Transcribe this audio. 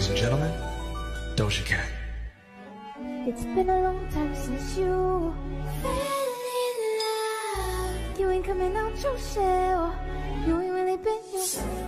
Ladies and gentlemen, Doja Cat. It's been a long time since you fell in love. You ain't coming out your shell. You ain't really been yourself.